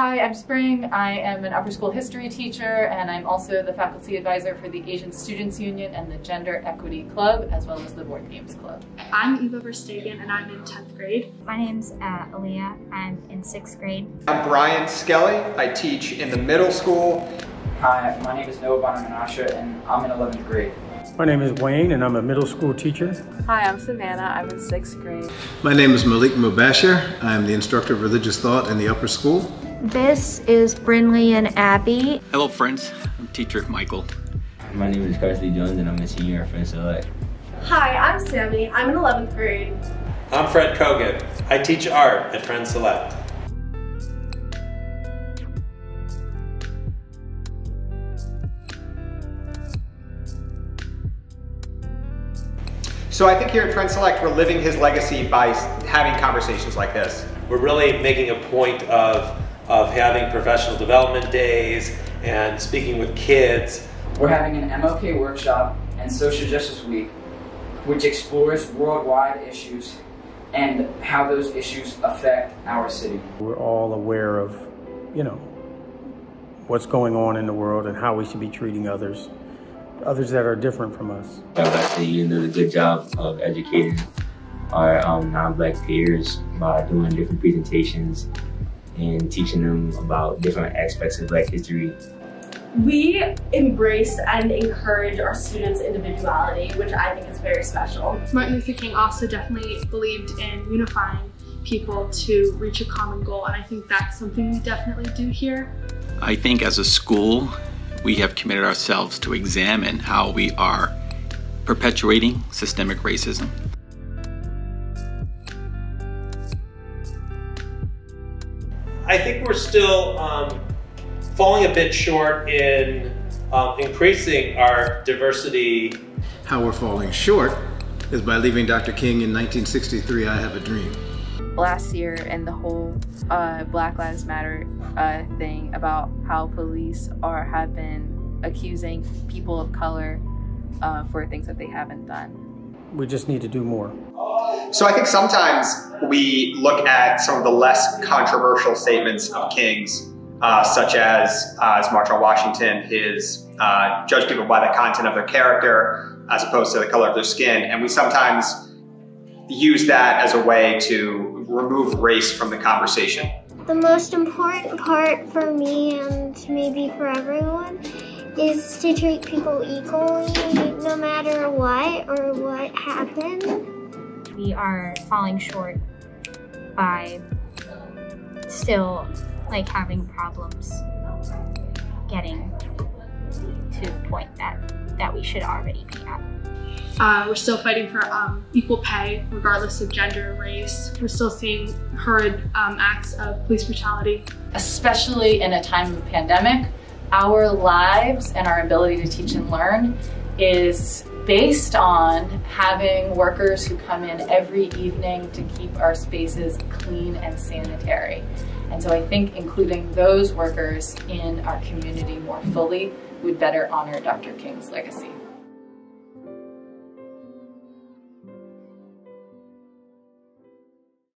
Hi, I'm Spring. I am an upper school history teacher and I'm also the faculty advisor for the Asian Students Union and the Gender Equity Club as well as the Board Games Club. I'm Eva Verstegen and I'm in 10th grade. My name's uh, Aaliyah. I'm in 6th grade. I'm Brian Skelly. I teach in the middle school. Hi, my name is Noah Bonamanasha and I'm in 11th grade. My name is Wayne and I'm a middle school teacher. Hi, I'm Savannah. I'm in 6th grade. My name is Malik Mubashir. I'm the instructor of religious thought in the upper school. This is Brinley and Abby. Hello friends, I'm teacher Michael. My name is Carsley Jones and I'm a senior at Friends Select. Hi, I'm Sammy. I'm in 11th grade. I'm Fred Kogan. I teach art at Friends Select. So I think here at Friends Select, we're living his legacy by having conversations like this. We're really making a point of, of having professional development days and speaking with kids. We're having an MLK workshop and Social Justice Week, which explores worldwide issues and how those issues affect our city. We're all aware of, you know, what's going on in the world and how we should be treating others others that are different from us. I would say you did a good job of educating our um, non-black peers by doing different presentations and teaching them about different aspects of black history. We embrace and encourage our students' individuality, which I think is very special. Martin Luther King also definitely believed in unifying people to reach a common goal, and I think that's something we definitely do here. I think as a school, we have committed ourselves to examine how we are perpetuating systemic racism. I think we're still um, falling a bit short in um, increasing our diversity. How we're falling short is by leaving Dr. King in 1963, I Have a Dream. Last year and the whole uh, Black Lives Matter uh, thing about how police are have been accusing people of color uh, for things that they haven't done. We just need to do more. So I think sometimes we look at some of the less controversial statements of King's, uh, such as uh, his March Washington, his uh, judge people by the content of their character as opposed to the color of their skin, and we sometimes use that as a way to remove race from the conversation. The most important part for me and maybe for everyone is to treat people equally no matter what or what happened. We are falling short by still like having problems getting to the point that that we should already be at. Uh, we're still fighting for um, equal pay, regardless of gender and race. We're still seeing horrid um, acts of police brutality. Especially in a time of pandemic, our lives and our ability to teach and learn is based on having workers who come in every evening to keep our spaces clean and sanitary. And so I think including those workers in our community more fully would better honor Dr. King's legacy.